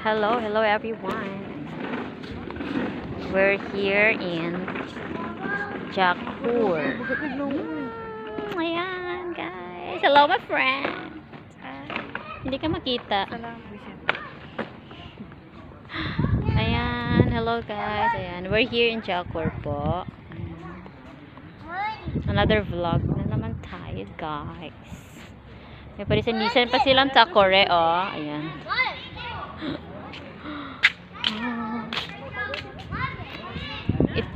Hello, hello everyone. We're here in Jakur. Mm, ayan, guys. Hello, my friend. Hindi ka makita. Ayan, hello guys. Ayan, we're here in Jakur po. Another vlog na naman tayo, guys. May parisan-nisan pa silang takore, oh. Ayan.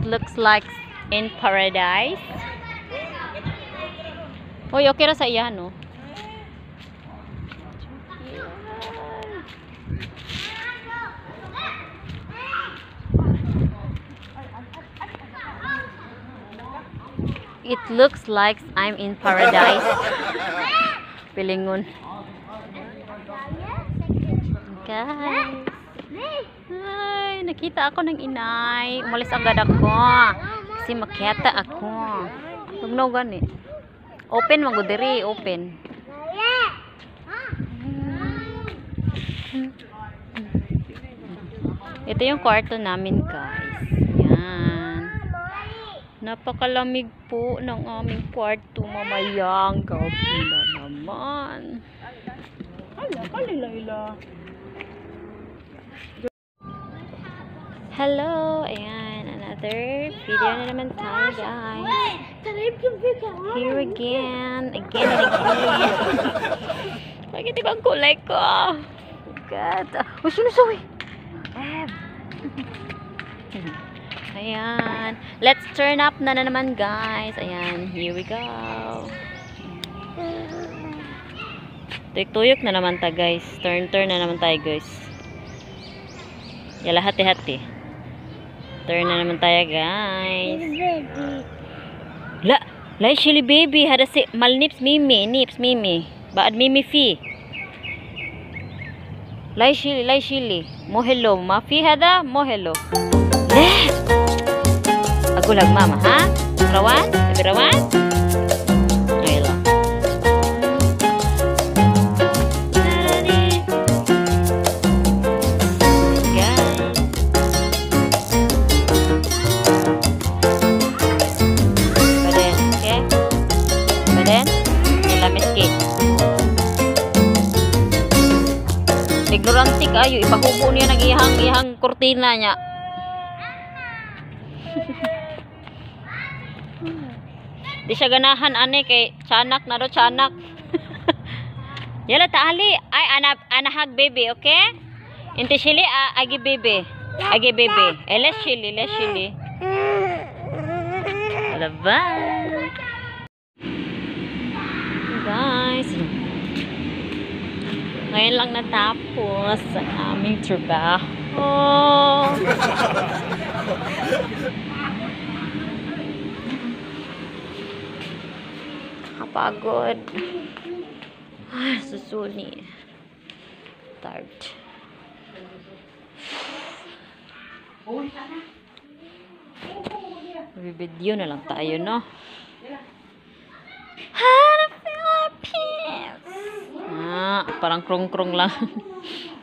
Looks like in paradise. Uy, okay ra sa iya, no? It looks like I'm in paradise. Pilingon. Guys. Ay, nakita ako ng inay. Umalis agad ako. Kasi makita ako. Tugnaw gani. Open gud diri, open. Ito yung kwarto namin, guys. Yan. Napakalamig po ng aming kwarto mamayang gabi na naman. Hala, kalila ila. Hello! Ayan, another video na naman tayo, guys. Here again, again and again. Bakit ibang kulay ko? God. Oh, sinusawi. Eh. Ayan. Let's turn up na, na naman, guys. Ayan, here we go. Tuyok-tuyok na naman ta, guys. Turn-turn na naman tayo, guys. Yala, hati-hati. Turn na naman tayo, guys. La, lai shili baby hada si mal nips mimi, nips mimi. Baad mimi fi. Lai shili, lai shili. Mo hello, ma fi hada, mo hello. Le. Aku lag mama, ha? Rawan? Rawan? Ignorante kayo, ipahubo niya ng ihang-ihang kurtina niya. Di siya ganahan ane kay tiyanak na do tiyanak. Yala taali, ay anak anahag baby, okay? Inti sili a agi baby. Agi baby. Eh, let's chili, let's chili. Bye. Ngayon lang natapos ang aming trabaho. Kapagod. Ah, susuni. Tired. Video na lang tayo, no? Hanap Ah, parang krong-krong lang.